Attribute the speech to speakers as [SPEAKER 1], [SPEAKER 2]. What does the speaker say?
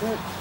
[SPEAKER 1] なかった。